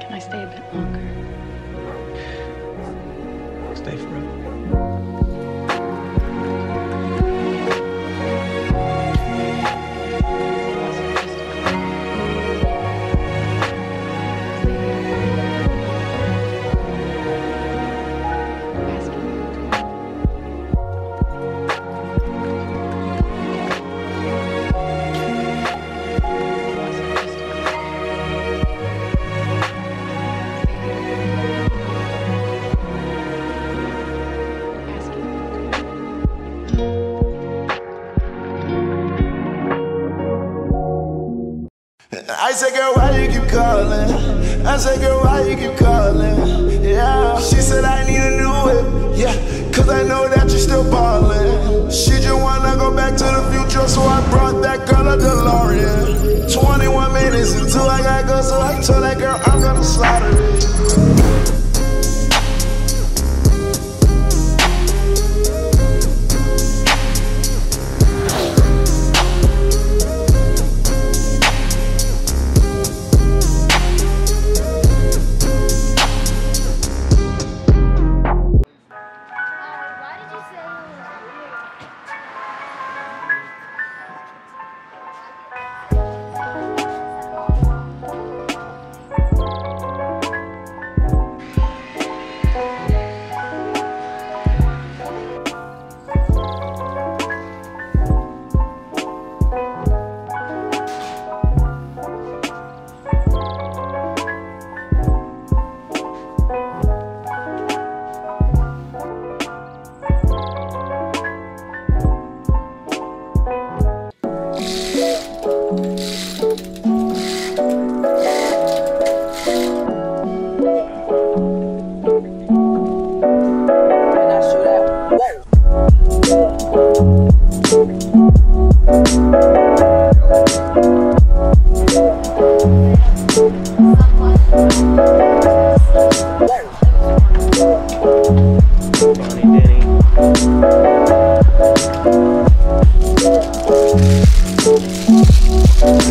Can I stay a bit longer? Stay forever. I say, girl, why you keep calling? I said, girl, why you keep calling? Yeah. She said, I need a new whip. Yeah. Cause I know that you're still ballin'. She just wanna go back to the future, so I brought that girl a DeLorean. 21 minutes until I gotta go, so I told that girl I'm gonna slaughter it.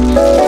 Whoa.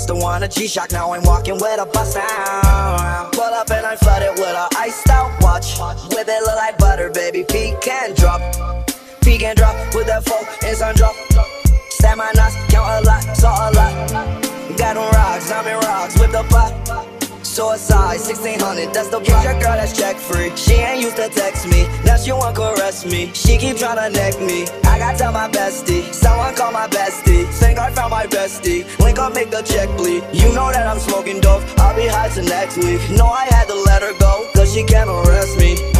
Used to want a G-Shock, now I'm walking with a bus now. Pull up and I'm flooded with a iced out watch. With it look like butter, baby, pecan drop. Pecan drop with that full and sun drop. Stab my nuts, count a lot, saw a lot. Got them rocks, I'm in rocks with the pot. Suicide, 1600, that's the block. Your girl that's check free. She ain't used to text me, now she want caress me. She keep tryna neck me. I got tell my bestie, someone call my bestie. Bestie. Link up, make the check bleed. You know that I'm smoking dope. I'll be high till next week. No, I had to let her go, cause she can't arrest me.